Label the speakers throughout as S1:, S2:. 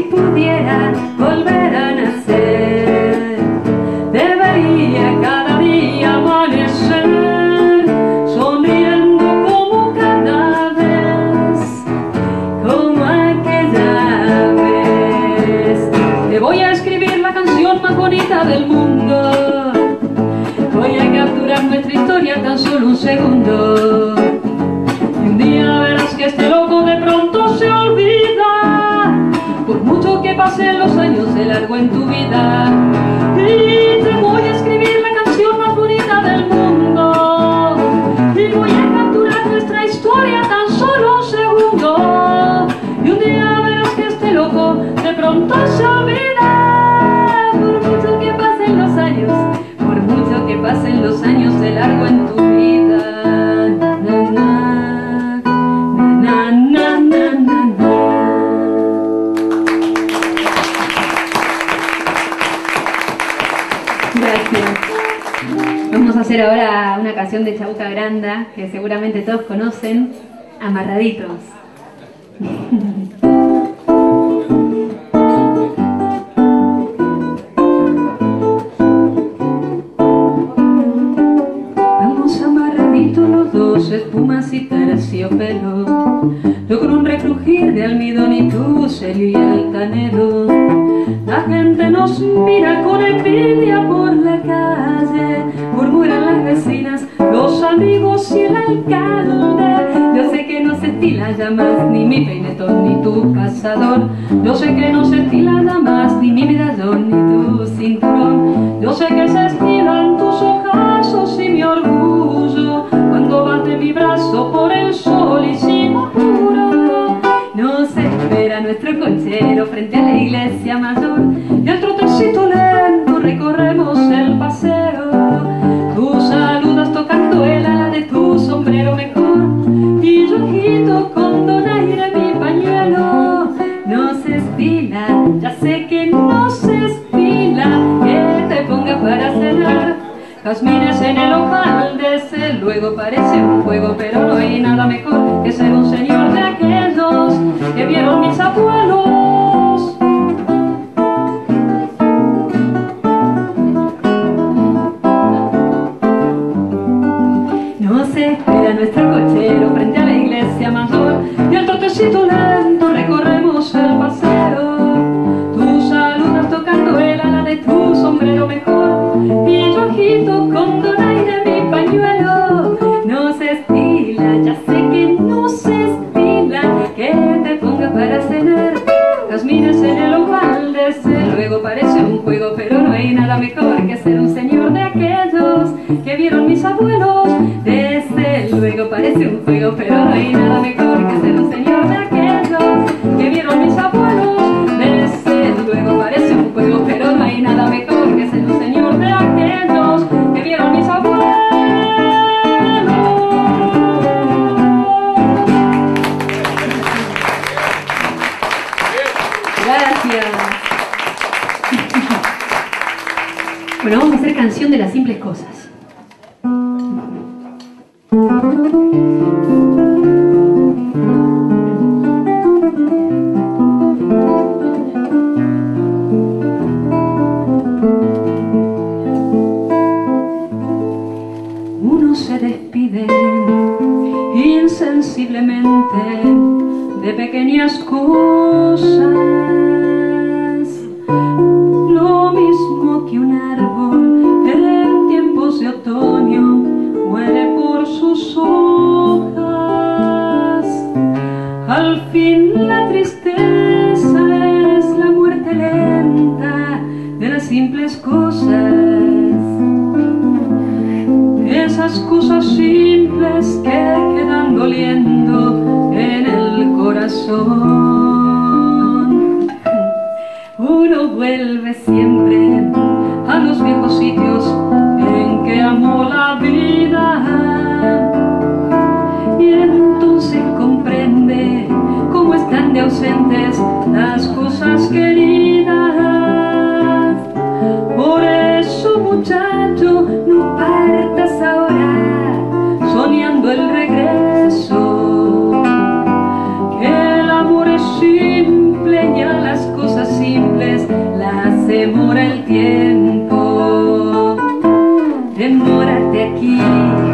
S1: si pudiera volver a nacer, debería cada día amanecer sonriendo como cada vez, como aquella vez. Te voy a escribir la canción más bonita del mundo. Voy a capturar nuestra historia tan solo un segundo. Que pasen los años de largo en tu vida. A hacer ahora una canción de Chabuca Granda que seguramente todos conocen, Amarraditos. Vamos amarraditos los dos, espumas y terciopelo. Logro un recrujir de almidón y tu serio y altanero. La gente nos mira con envidia por la calle. Murmuran las vecinas, los amigos y el alcalde. Yo sé que no se estila ya más ni mi peinetón ni tu cazador. Yo sé que no se estila ya más ni mi medallón ni tu cinturón. Yo sé que se estilan tus ojazos y mi orgullo cuando bate mi brazo por el sol y. Nos espera nuestro cochero frente a la iglesia mayor y al trotecito lento recorremos el paseo. Tú saludas tocando el ala de tu sombrero mejor y yo agito con donaire mi pañuelo. No se estila, ya sé que no se estila que te ponga para cenar. Jazmines en el ojal, desde luego parece un juego, pero no hay nada mejor que ser un señor de vieron nada mejor que ser un señor de aquellos que vieron mis abuelos. Desde luego parece un juego, pero no hay nada mejor que ser un señor de aquellos Bueno, vamos a hacer canción de las simples cosas. Uno se despide insensiblemente de pequeñas cosas. amor até aqui.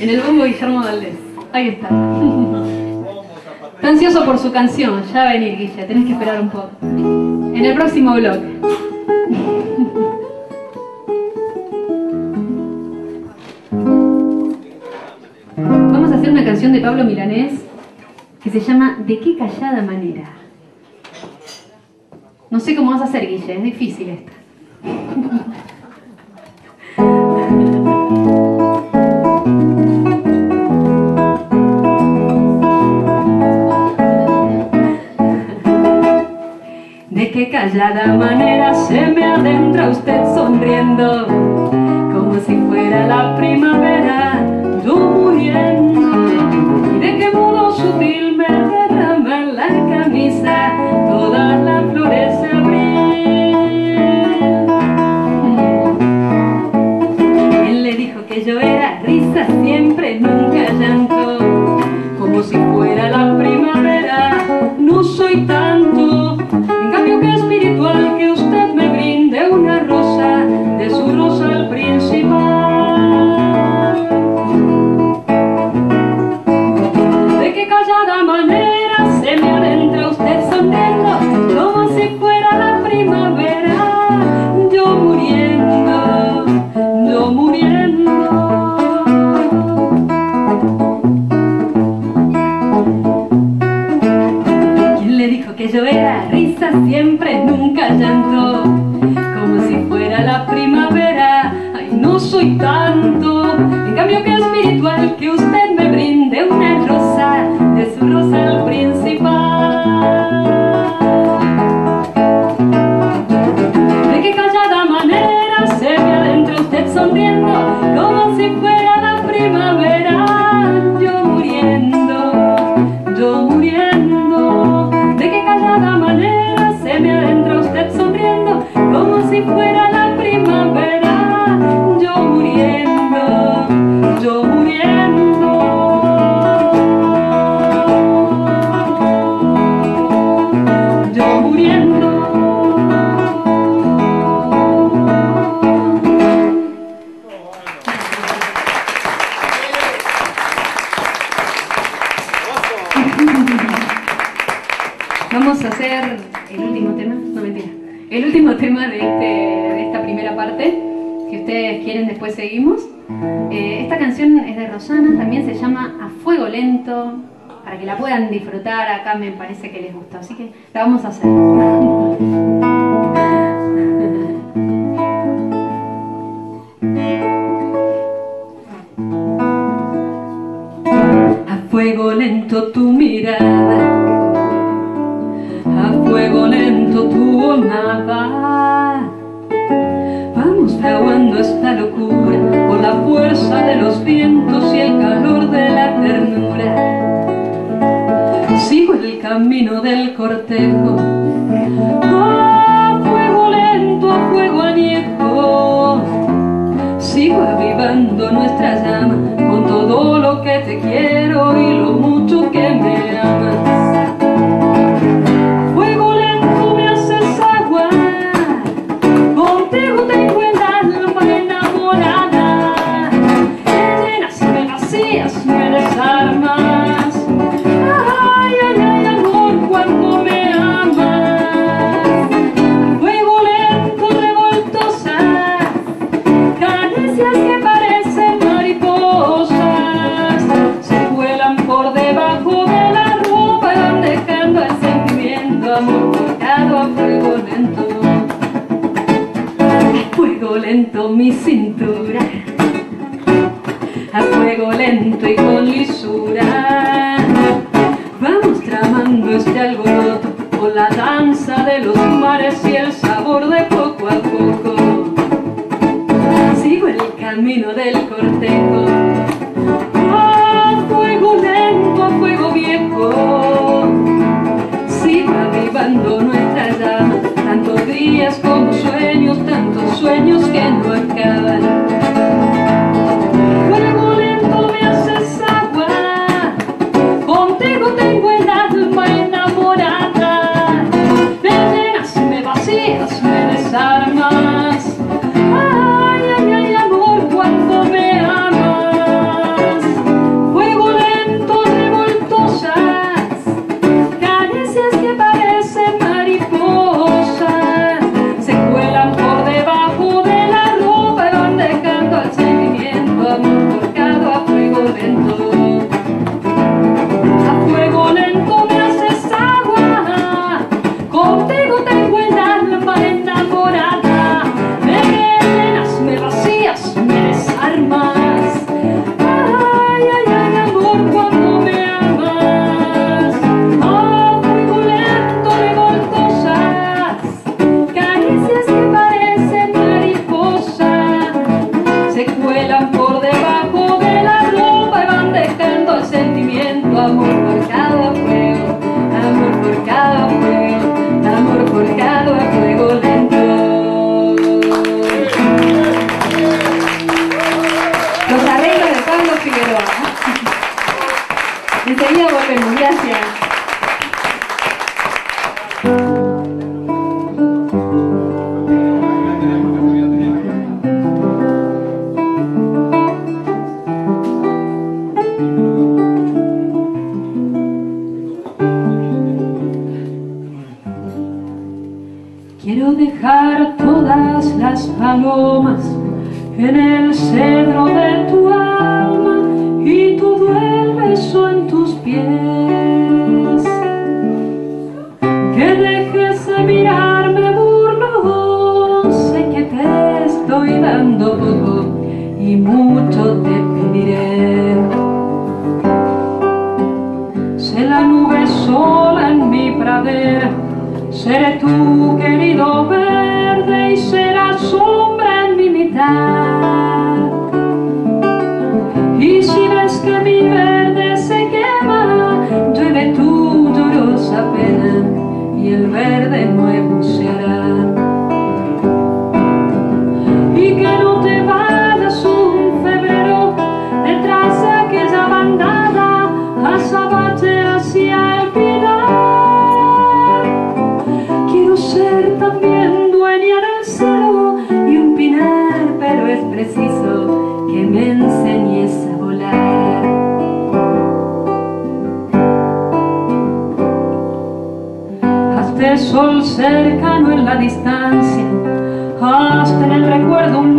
S1: En el bombo Guillermo Valdés. Ahí está. Está ansioso por su canción. Ya va a venir, Guille. Tenés que esperar un poco. En el próximo blog. Vamos a hacer una canción de Pablo Milanés que se llama ¿De qué callada manera? No sé cómo vas a hacer, Guille. Es difícil esta. Callada manera se me adentra usted sonriendo, como si fuera la primavera, yo muriendo. Y de qué modo sutil me derrama en la camisa todas las flores de abril. Él le dijo que yo era risa siempre, nunca intuitar Vamos a hacer el último tema, no mentira, el último tema de, este, de esta primera parte. Si ustedes quieren, después seguimos. Eh, esta canción es de Rosana, también se llama A Fuego Lento, para que la puedan disfrutar. Acá me parece que les gustó, así que la vamos a hacer. A fuego lento tu mirada, fuego lento tu nada. Vamos fraguando esta locura con la fuerza de los vientos y el calor de la ternura. Sigo el camino del cortejo, a fuego lento, a fuego añejo. Sigo avivando nuestra llama con todo lo que te quiero y mi cintura, a fuego lento y Que dejes de mirarme burlo, sé que te estoy dando todo y mucho te pediré. Sé la nube sola en mi pradera, seré tu querido verde y serás sombra en mi mitad. Y el verde nuevo se hará. Cercano en la distancia, hasta en el recuerdo un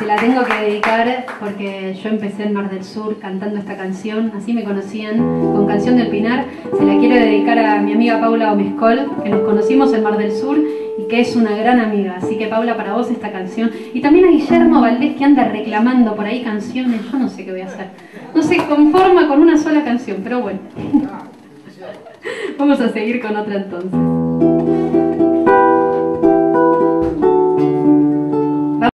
S2: te la tengo que dedicar porque yo empecé en Mar del Sur cantando esta canción, así me conocían con Canción del Pinar. Se la quiero dedicar a mi amiga Paula Omescol, que nos conocimos en Mar del Sur y que es una gran amiga. Así que Paula, para vos esta canción. Y también a Guillermo Valdés que anda reclamando por ahí canciones. Yo no sé qué voy a hacer. No se conforma con una sola canción, pero bueno. Vamos a seguir con otra entonces.